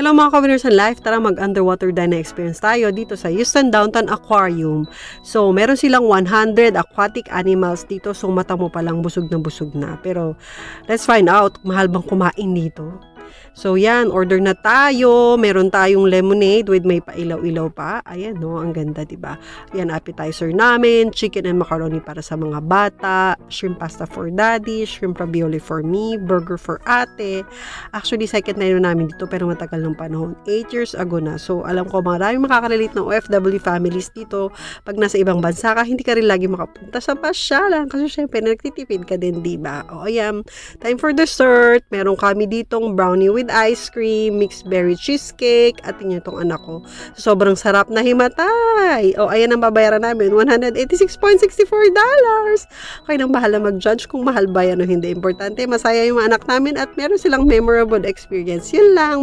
Hello mga ka-winners in life, tara mag-underwater dive experience tayo dito sa Houston Downtown Aquarium. So, meron silang 100 aquatic animals dito, so mata mo palang busog na busog na. Pero, let's find out, mahal bang kumain dito? So, yan, order na tayo. Meron tayong lemonade with may pailaw-ilaw pa. Ayan, no, ang ganda, di ba? Yan, appetizer namin, chicken and macaroni para sa mga bata, shrimp pasta for daddy, shrimp ravioli for me, burger for ate. Actually, second na namin dito, pero matagal ng panahon. 8 years ago na. So, alam ko, maraming makakarelate ng OFW families dito. Pag nasa ibang bansa ka, hindi ka rin lagi makapunta sa pasyalan. Kasi syempre, nagtitipid ka din, di ba? O, ayan. Time for dessert. Meron kami ditong brownie with ice cream, mixed berry cheesecake, at yun itong anak ko. Sobrang sarap na himatay. O, ayan ang babayaran namin, $186.64. Kayo nang bahala mag-judge kung mahal ba yan o hindi. Importante, masaya yung anak namin at meron silang memorable experience. Yun lang.